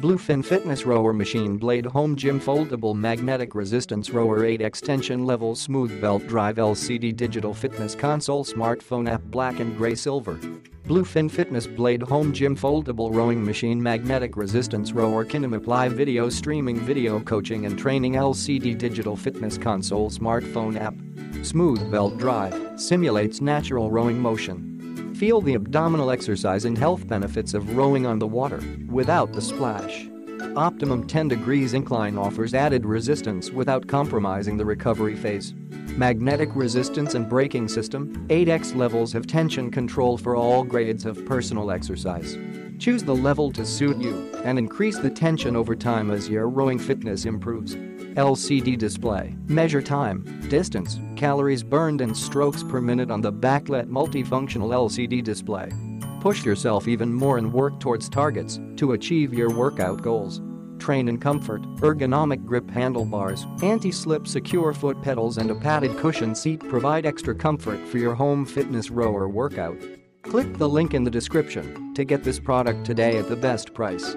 Bluefin Fitness Rower Machine Blade Home Gym Foldable Magnetic Resistance Rower 8 Extension Level Smooth Belt Drive LCD Digital Fitness Console Smartphone App Black and Gray Silver. Bluefin Fitness Blade Home Gym Foldable Rowing Machine Magnetic Resistance Rower Kinemapply Video Streaming Video Coaching and Training LCD Digital Fitness Console Smartphone App. Smooth Belt Drive simulates natural rowing motion Feel the abdominal exercise and health benefits of rowing on the water without the splash. Optimum 10 degrees incline offers added resistance without compromising the recovery phase. Magnetic resistance and braking system, 8x levels of tension control for all grades of personal exercise. Choose the level to suit you and increase the tension over time as your rowing fitness improves. LCD display. Measure time, distance, calories burned and strokes per minute on the backlit multifunctional LCD display. Push yourself even more and work towards targets to achieve your workout goals. Train in comfort, ergonomic grip handlebars, anti-slip secure foot pedals and a padded cushion seat provide extra comfort for your home fitness rower workout. Click the link in the description to get this product today at the best price.